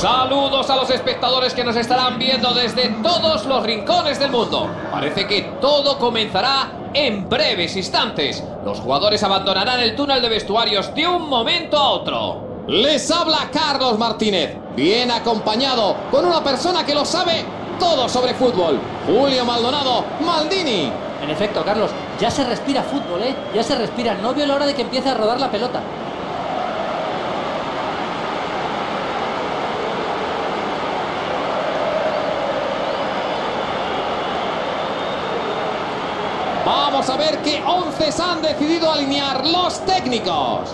Saludos a los espectadores que nos estarán viendo desde todos los rincones del mundo. Parece que todo comenzará en breves instantes. Los jugadores abandonarán el túnel de vestuarios de un momento a otro. Les habla Carlos Martínez, bien acompañado con una persona que lo sabe todo sobre fútbol. Julio Maldonado, Maldini. En efecto, Carlos, ya se respira fútbol, ¿eh? Ya se respira. No veo la hora de que empiece a rodar la pelota. Vamos a ver qué once han decidido alinear los técnicos.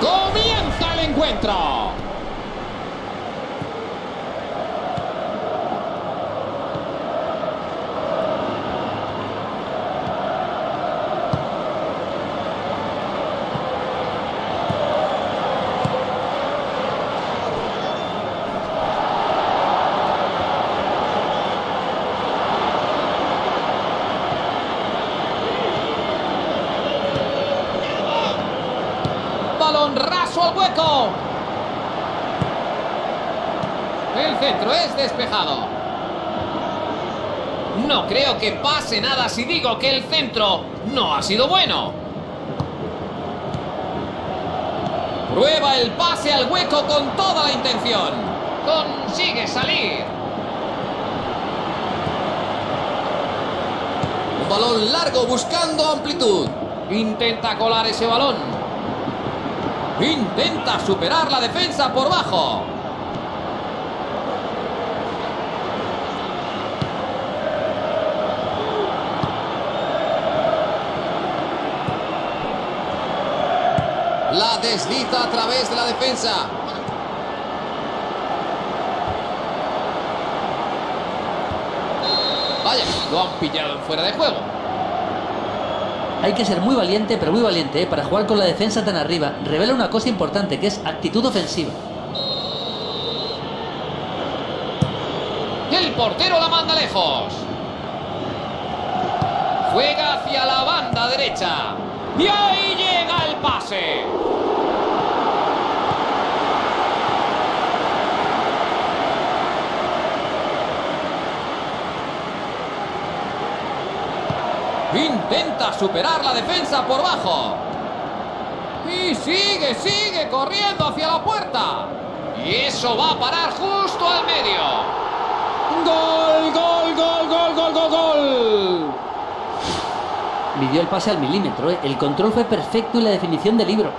Comienza el encuentro. Balón raso al hueco. El centro es despejado. No creo que pase nada si digo que el centro no ha sido bueno. Prueba el pase al hueco con toda la intención. Consigue salir. Un balón largo buscando amplitud. Intenta colar ese balón. Intenta superar la defensa por bajo. La desliza a través de la defensa. Vaya, lo han pillado en fuera de juego. Hay que ser muy valiente, pero muy valiente, ¿eh? para jugar con la defensa tan arriba. Revela una cosa importante, que es actitud ofensiva. El portero la manda lejos. Juega hacia la banda derecha. Y ahí llega el pase. Intenta superar la defensa por bajo. Y sigue, sigue corriendo hacia la puerta. Y eso va a parar justo al medio. Gol, gol, gol, gol, gol, gol, gol. Midió el pase al milímetro, ¿eh? El control fue perfecto y la definición de libro.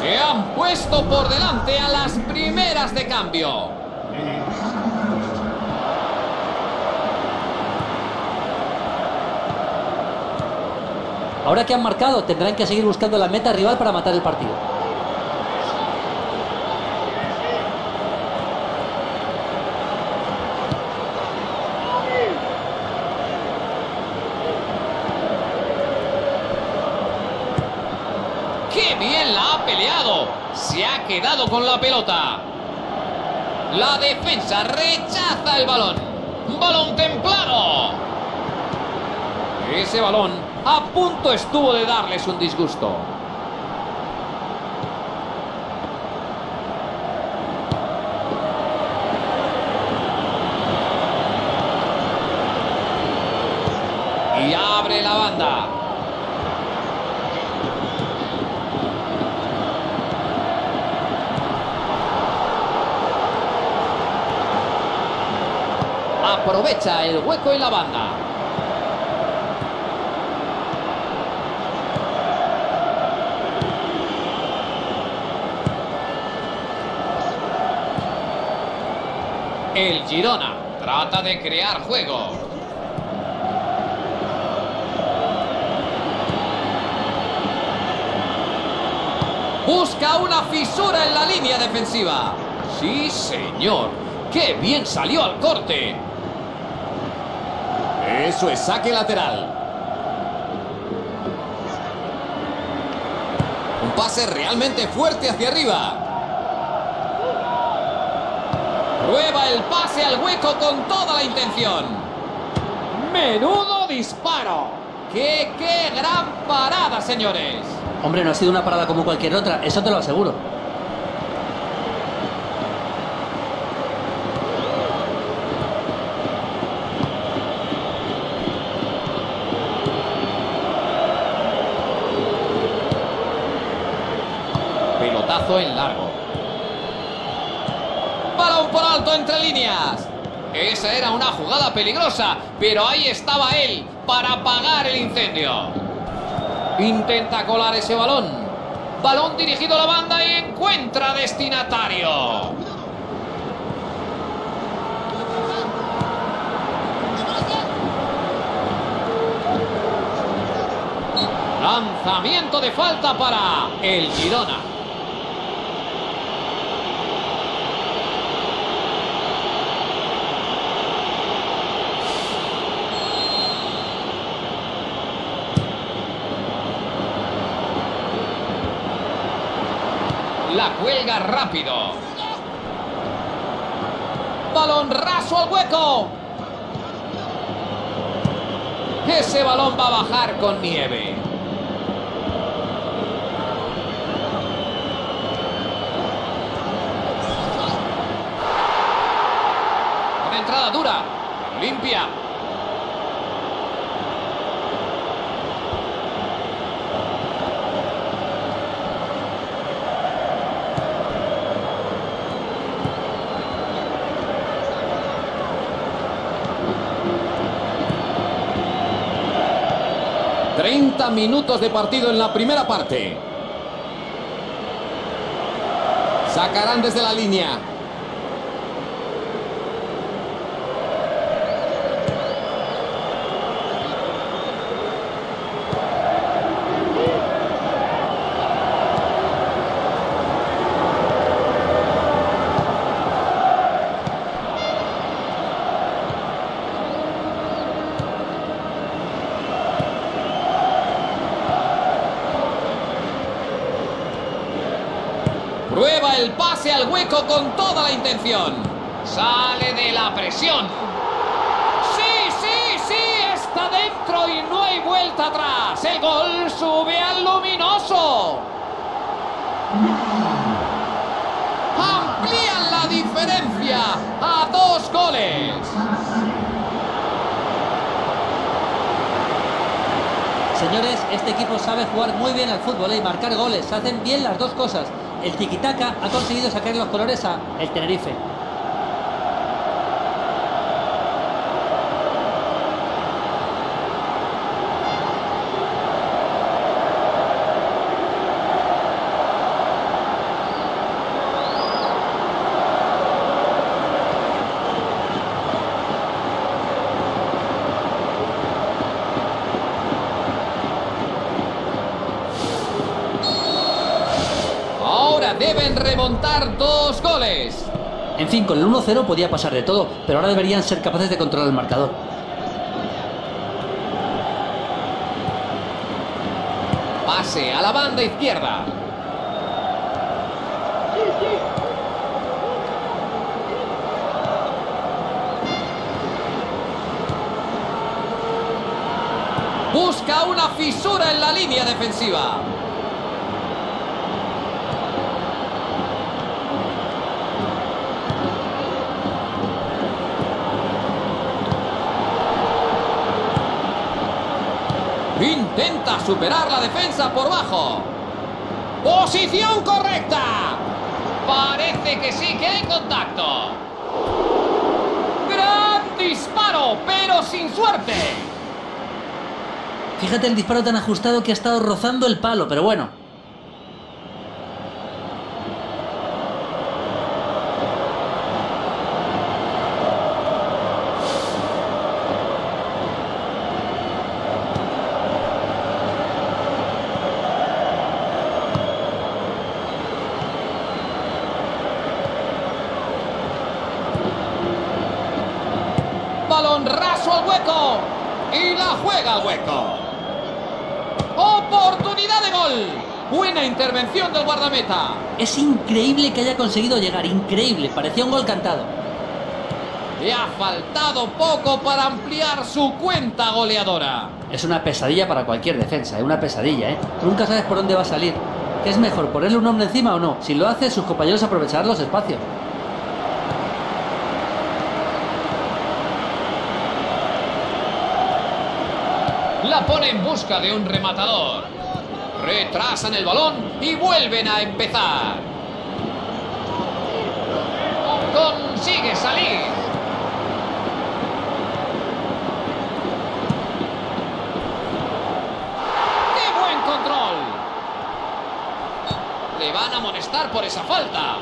Se han puesto por delante a las primeras de cambio. Ahora que han marcado, tendrán que seguir buscando la meta rival para matar el partido. ¡Qué bien la ha peleado! Con la pelota. La defensa rechaza el balón. Balón templado. Ese balón a punto estuvo de darles un disgusto. Y abre la banda. aprovecha el hueco en la banda. El Girona trata de crear juego. Busca una fisura en la línea defensiva. Sí, señor. ¡Qué bien salió al corte! Eso es saque lateral. Un pase realmente fuerte hacia arriba. Prueba el pase al hueco con toda la intención. ¡Menudo disparo! ¡Qué, qué gran parada, señores! Hombre, no ha sido una parada como cualquier otra, eso te lo aseguro. En largo. Balón por alto entre líneas. Esa era una jugada peligrosa, pero ahí estaba él para apagar el incendio. Intenta colar ese balón. Balón dirigido a la banda y encuentra destinatario. Lanzamiento de falta para el Girona. La cuelga rápido. Balón raso al hueco. Ese balón va a bajar con nieve. minutos de partido en la primera parte. Sacarán desde la línea. La intención. Sale de la presión. Sí, sí, sí, está dentro y no hay vuelta atrás. El gol sube al luminoso. Amplían la diferencia a dos goles. Señores, este equipo sabe jugar muy bien al fútbol y marcar goles. Hacen bien las dos cosas. El tiquitaca ha conseguido sacar los colores a el Tenerife. Ahora deben dos goles. En fin, con el 1-0 podía pasar de todo, pero ahora deberían ser capaces de controlar el marcador. Pase a la banda izquierda. Busca una fisura en la línea defensiva. Intenta superar la defensa por bajo. Posición correcta. Parece que sí que hay contacto. Gran disparo, pero sin suerte. Fíjate el disparo tan ajustado que ha estado rozando el palo, pero bueno. Juega al hueco. Oportunidad de gol. Buena intervención del guardameta. Es increíble que haya conseguido llegar, increíble. Parecía un gol cantado. Le ha faltado poco para ampliar su cuenta goleadora. Es una pesadilla para cualquier defensa, es una pesadilla, ¿eh? Nunca sabes por dónde va a salir. ¿Qué es mejor, ponerle un hombre encima o no? Si lo hace, sus compañeros aprovecharán los espacios. La pone en busca de un rematador. Retrasan el balón y vuelven a empezar. Consigue salir. ¡Qué buen control! Le van a amonestar por esa falta.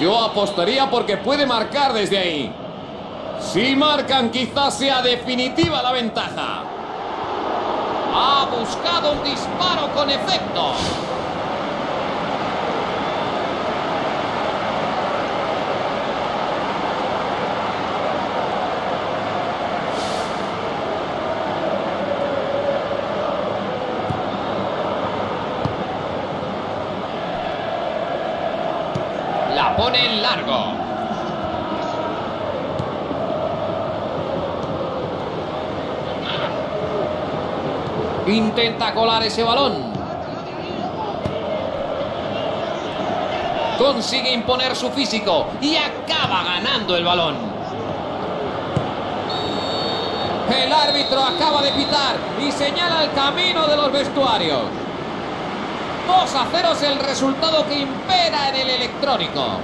Yo apostaría porque puede marcar desde ahí. Si marcan, quizás sea definitiva la ventaja. Ha buscado un disparo con efecto. La pone largo. Intenta colar ese balón. Consigue imponer su físico y acaba ganando el balón. El árbitro acaba de pitar y señala el camino de los vestuarios. 2 a 0 es el resultado que impera en el electrónico.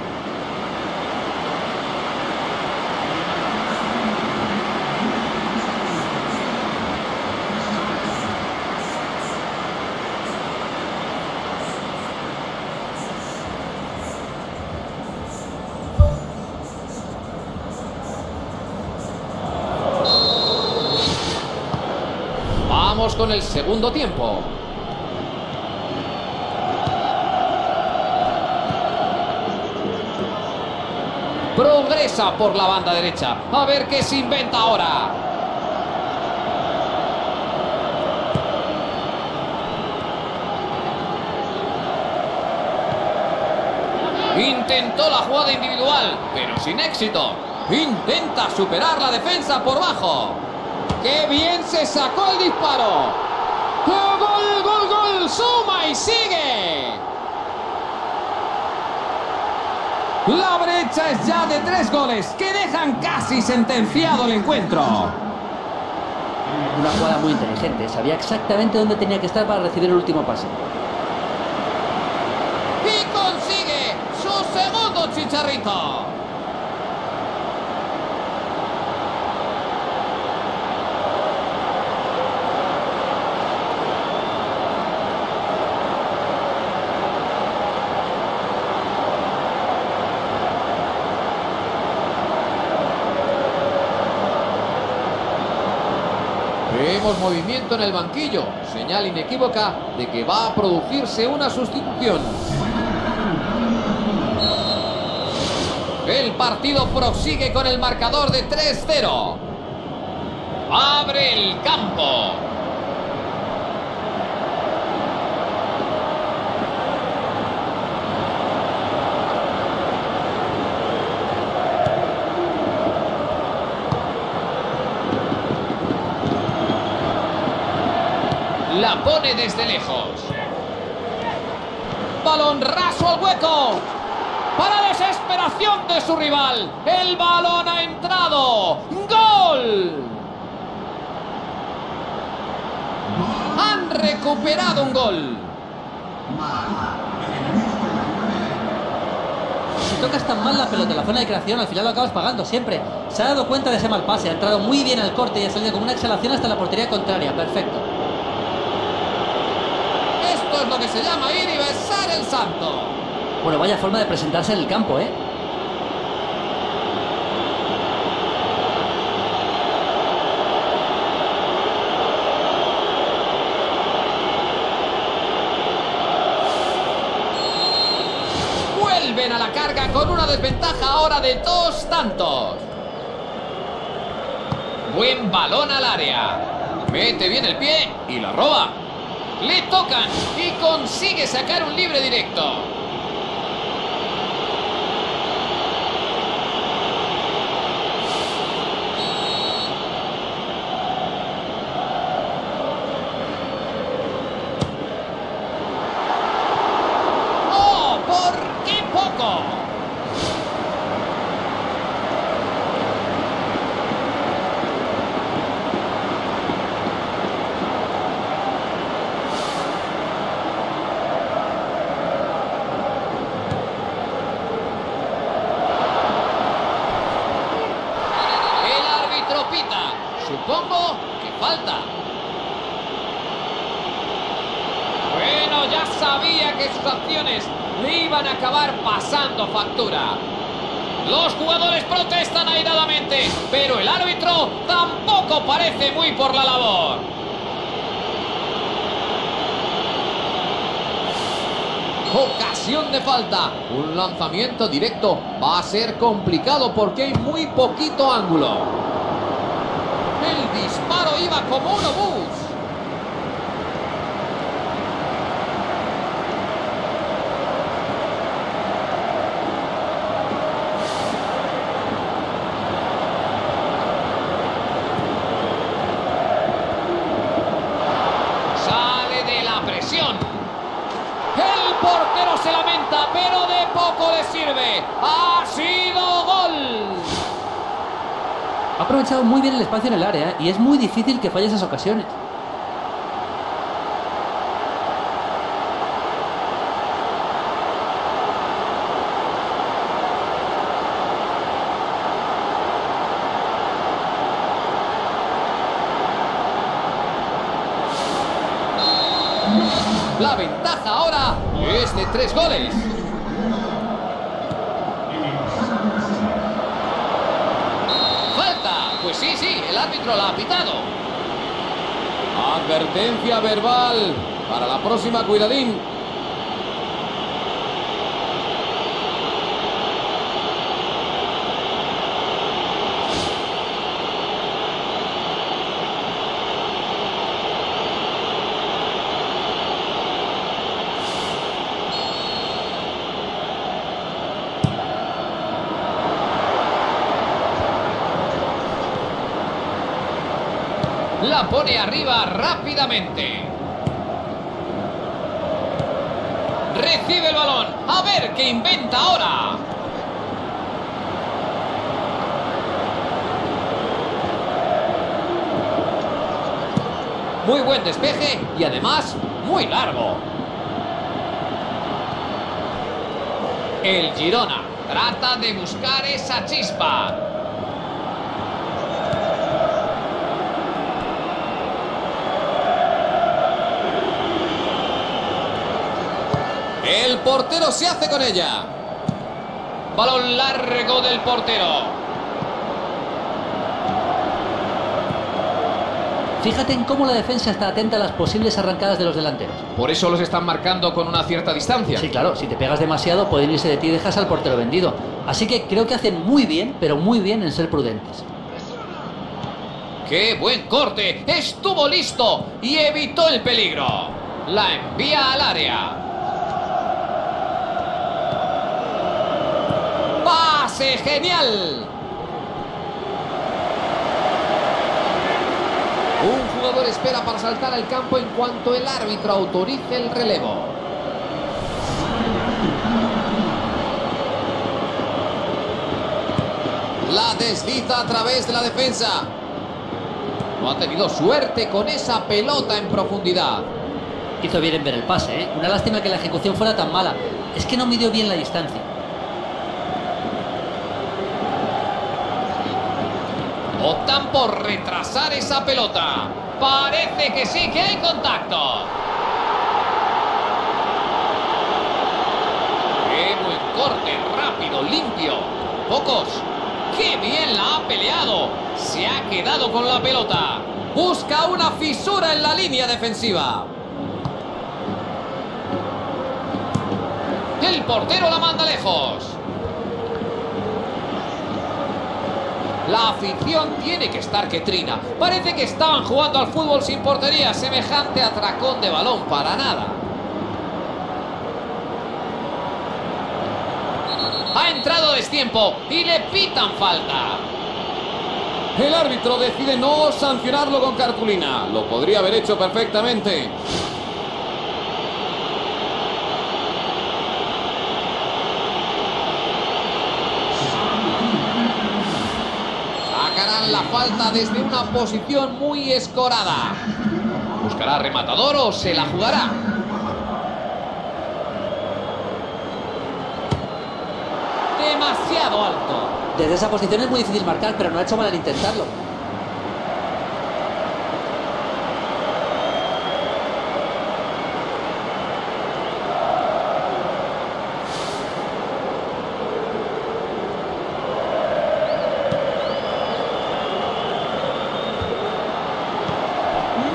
Con el segundo tiempo. Progresa por la banda derecha. A ver qué se inventa ahora. Intentó la jugada individual, pero sin éxito. Intenta superar la defensa por bajo. ¡Qué bien se sacó el disparo! ¡Gol, gol, gol! ¡Suma y sigue! La brecha es ya de tres goles que dejan casi sentenciado el encuentro. Una jugada muy inteligente, sabía exactamente dónde tenía que estar para recibir el último pase. Y consigue su segundo chicharrito. Movimiento en el banquillo, señal inequívoca de que va a producirse una sustitución. El partido prosigue con el marcador de 3-0. Abre el campo. Pone desde lejos. Balón raso al hueco. Para desesperación de su rival. El balón ha entrado. ¡Gol! Han recuperado un gol. Si tocas tan mal la pelota en la zona de creación, al final lo acabas pagando siempre. Se ha dado cuenta de ese mal pase, ha entrado muy bien al corte y ha salido con una exhalación hasta la portería contraria. Perfecto. Lo que se llama ir y besar el santo. Bueno, vaya forma de presentarse en el campo, ¿eh? Vuelven a la carga con una desventaja ahora de dos tantos. Buen balón al área. Mete bien el pie y la roba. Le tocan y consigue sacar un libre directo. ¡Oh! ¿Por qué poco? El árbitro pita. Supongo que falta. Bueno, ya sabía que sus acciones le iban a acabar pasando factura. Los jugadores protestan airadamente, pero el árbitro tampoco parece muy por la labor. Ocasión de falta. Un lanzamiento directo va a ser complicado porque hay muy poquito ángulo. El disparo iba como un obús. Sale de la presión. El portero se lamenta, pero de poco le sirve. Ha sido gol. Ha aprovechado muy bien el espacio en el área ¿eh? y es muy difícil que falle esas ocasiones. La ventaja ahora es de tres goles. Falta. Pues sí, sí, el árbitro la ha pitado. Advertencia verbal. Para próxima, cuidadín. La pone arriba rápidamente. Recibe el balón. A ver qué inventa ahora. Muy buen despeje y además muy largo. El Girona trata de buscar esa chispa. El portero se hace con ella. Balón largo del portero. Fíjate en cómo la defensa está atenta a las posibles arrancadas de los delanteros. Por eso los están marcando con una cierta distancia. Sí, claro, si te pegas demasiado pueden irse de ti y dejas al portero vendido. Así que creo que hacen muy bien, pero muy bien en ser prudentes. ¡Qué buen corte! Estuvo listo y evitó el peligro. La envía al área. ¡Pase genial! Un jugador espera para saltar al campo en cuanto el árbitro autorice el relevo. La desliza a través de la defensa. No ha tenido suerte con esa pelota en profundidad. Hizo bien en ver el pase, ¿eh? Una lástima que la ejecución fuera tan mala. Es que no midió bien la distancia. Optan por retrasar esa pelota. Parece que sí que hay contacto. ¡Qué buen corte! Rápido, limpio. Pocos. ¡Qué bien la ha peleado! Se ha quedado con la pelota. Busca una fisura en la línea defensiva. El portero la manda lejos. La afición tiene que estar que trina. Parece que estaban jugando al fútbol sin portería. Semejante atracón de balón para nada. Ha entrado destiempo y le pitan falta. El árbitro decide no sancionarlo con cartulina. Lo podría haber hecho perfectamente. Sacarán la falta desde una posición muy escorada. ¿Buscará rematador o se la jugará? Demasiado alto. Desde esa posición es muy difícil marcar, pero no ha hecho mal en intentarlo.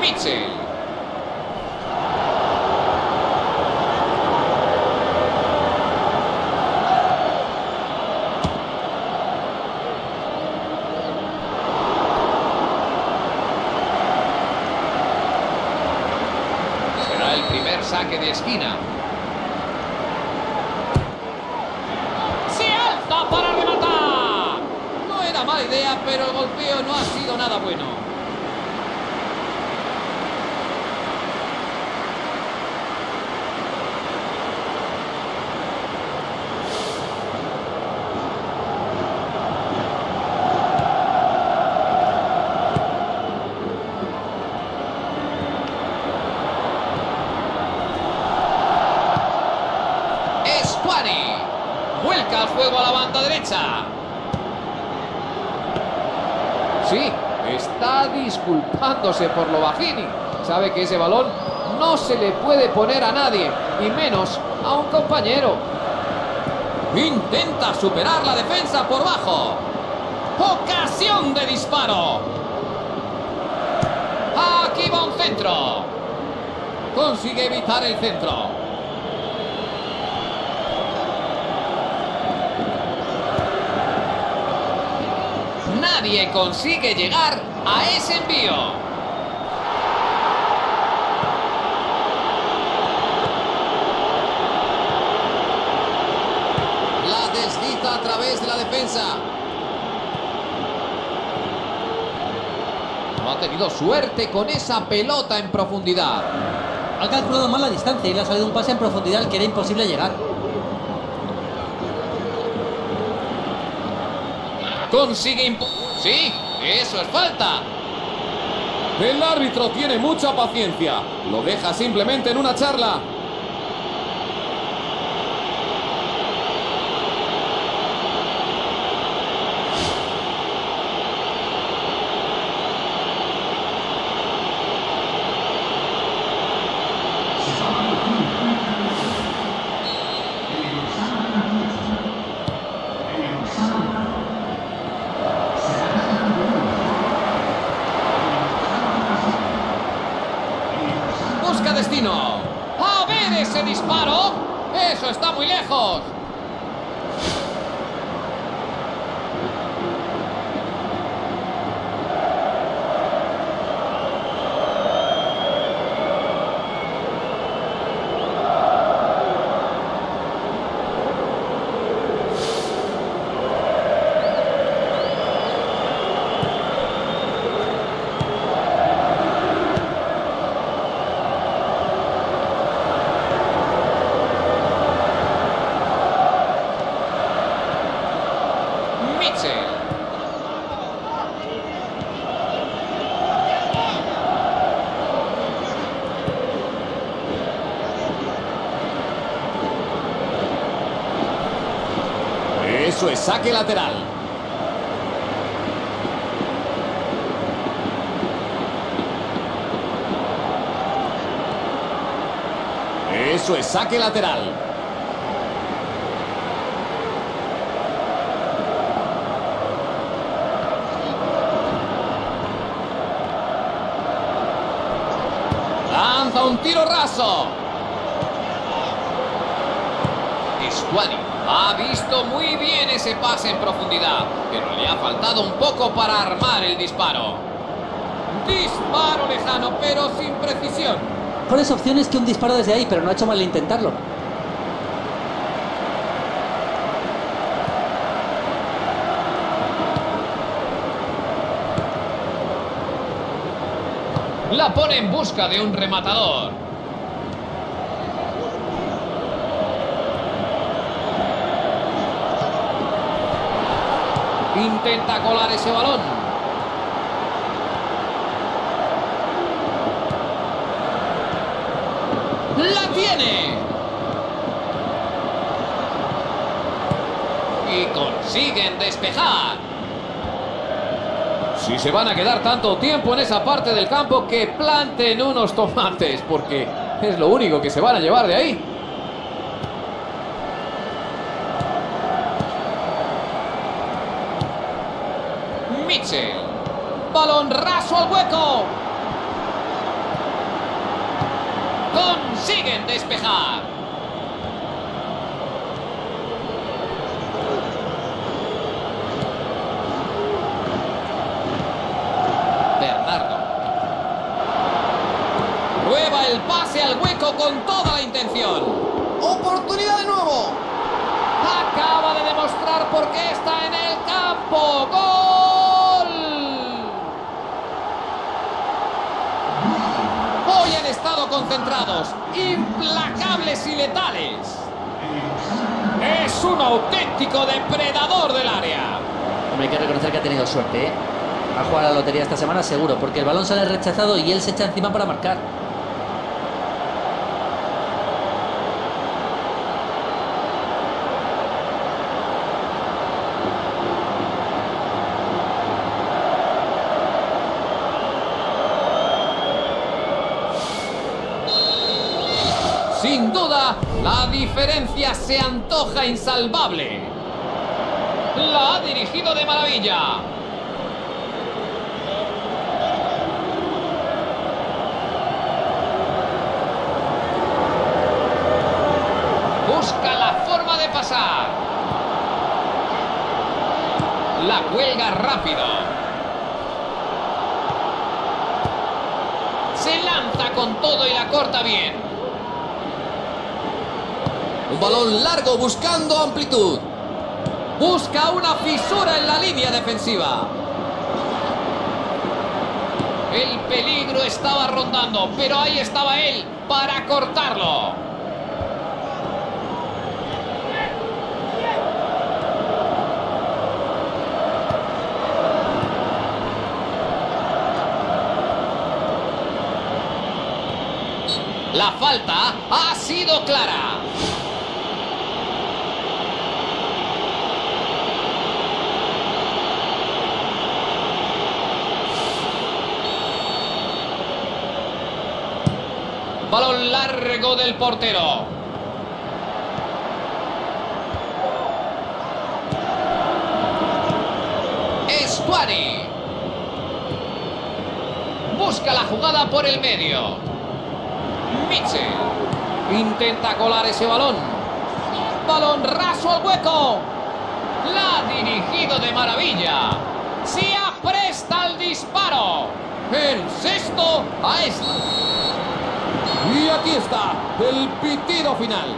Mitchell. Saque de esquina. ¡Se alza para rematar! No era mala idea, pero el golpeo no ha sido nada bueno. Esquani. Vuelca el juego a la banda derecha. Sí, está disculpándose por lo bajini. Sabe que ese balón no se le puede poner a nadie, y menos a un compañero. Intenta superar la defensa por bajo. Ocasión de disparo. Aquí va un centro. Consigue evitar el centro. Nadie consigue llegar a ese envío. La desliza a través de la defensa. No ha tenido suerte con esa pelota en profundidad. Ha calculado mal la distancia y le ha salido un pase en profundidad al que era imposible llegar. Consigue impu- Sí, eso es falta. El árbitro tiene mucha paciencia. Lo deja simplemente en una charla. Busca destino. A ver ese disparo. Eso está muy lejos. Mitchell. Eso es saque lateral. Eso es saque lateral. Lanza un tiro raso. Ha visto muy bien ese pase en profundidad, pero le ha faltado un poco para armar el disparo. Disparo lejano, pero sin precisión. Mejores opciones que un disparo desde ahí, pero no ha hecho mal intentarlo. La pone en busca de un rematador. Intenta colar ese balón. ¡La tiene! Y consiguen despejar. Si se van a quedar tanto tiempo en esa parte del campo, que planten unos tomates, porque es lo único que se van a llevar de ahí. Mitchell. Balón raso al hueco. Consiguen despejar. Bernardo. Prueba el pase al hueco con toda la intención. ¡Oportunidad de nuevo! Acaba de demostrar por qué está en el campo. ¡Gol! Hoy han estado concentrados, implacables y letales. Es un auténtico depredador del área. Hombre, hay que reconocer que ha tenido suerte, ¿eh? Va a jugar a la lotería esta semana seguro, porque el balón sale rechazado y él se echa encima para marcar. Sin duda, la diferencia se antoja insalvable. La ha dirigido de maravilla. Busca la forma de pasar. La cuelga rápido. Se lanza con todo y la corta bien. Un balón largo buscando amplitud. Busca una fisura en la línea defensiva. El peligro estaba rondando, pero ahí estaba él para cortarlo. La falta ha sido clara. Balón largo del portero. Estuani. Busca la jugada por el medio. Mitchell. Intenta colar ese balón. Balón raso al hueco. La ha dirigido de maravilla. Se apresta al disparo. El sexto a esta. Y aquí está, el pitido final.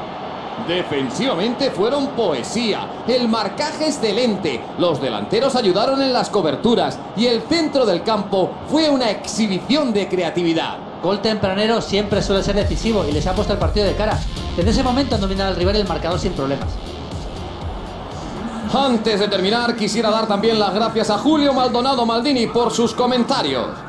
Defensivamente fueron poesía, el marcaje excelente, los delanteros ayudaron en las coberturas y el centro del campo fue una exhibición de creatividad. Gol tempranero siempre suele ser decisivo y les ha puesto el partido de cara. Desde ese momento han dominado al rival el marcador sin problemas. Antes de terminar, quisiera dar también las gracias a Julio Maldonado Maldini por sus comentarios.